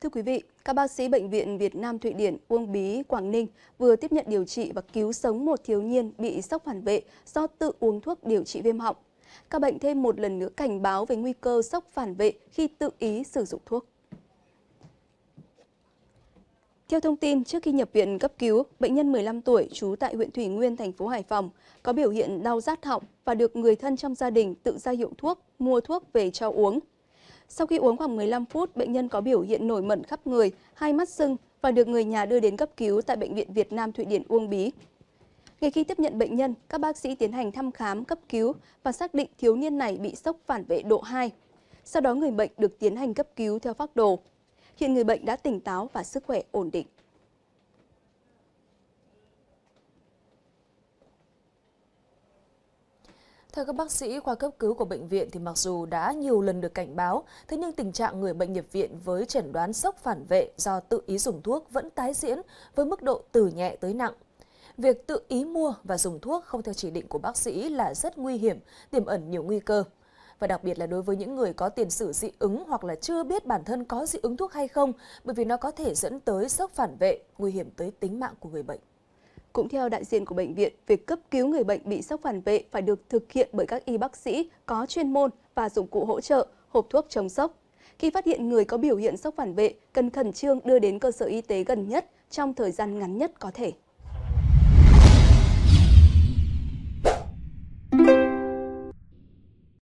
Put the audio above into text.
Thưa quý vị, các bác sĩ Bệnh viện Việt Nam Thụy Điển, Uông Bí, Quảng Ninh vừa tiếp nhận điều trị và cứu sống một thiếu niên bị sốc phản vệ do tự uống thuốc điều trị viêm họng. Các bệnh thêm một lần nữa cảnh báo về nguy cơ sốc phản vệ khi tự ý sử dụng thuốc. Theo thông tin, trước khi nhập viện cấp cứu, bệnh nhân 15 tuổi trú tại huyện Thủy Nguyên, thành phố Hải Phòng có biểu hiện đau rát họng và được người thân trong gia đình tự ra hiệu thuốc, mua thuốc về cho uống. Sau khi uống khoảng 15 phút, bệnh nhân có biểu hiện nổi mẩn khắp người, hai mắt sưng và được người nhà đưa đến cấp cứu tại Bệnh viện Việt Nam Thụy Điển Uông Bí. Ngay khi tiếp nhận bệnh nhân, các bác sĩ tiến hành thăm khám, cấp cứu và xác định thiếu niên này bị sốc phản vệ độ 2. Sau đó người bệnh được tiến hành cấp cứu theo phác đồ. Hiện người bệnh đã tỉnh táo và sức khỏe ổn định. Theo các bác sĩ khoa cấp cứu của bệnh viện thì mặc dù đã nhiều lần được cảnh báo, thế nhưng tình trạng người bệnh nhập viện với chẩn đoán sốc phản vệ do tự ý dùng thuốc vẫn tái diễn với mức độ từ nhẹ tới nặng. Việc tự ý mua và dùng thuốc không theo chỉ định của bác sĩ là rất nguy hiểm, tiềm ẩn nhiều nguy cơ. Và đặc biệt là đối với những người có tiền sử dị ứng hoặc là chưa biết bản thân có dị ứng thuốc hay không, bởi vì nó có thể dẫn tới sốc phản vệ, nguy hiểm tới tính mạng của người bệnh. Cũng theo đại diện của bệnh viện, việc cấp cứu người bệnh bị sốc phản vệ phải được thực hiện bởi các y bác sĩ có chuyên môn và dụng cụ hỗ trợ, hộp thuốc chống sốc. Khi phát hiện người có biểu hiện sốc phản vệ, cần khẩn trương đưa đến cơ sở y tế gần nhất trong thời gian ngắn nhất có thể.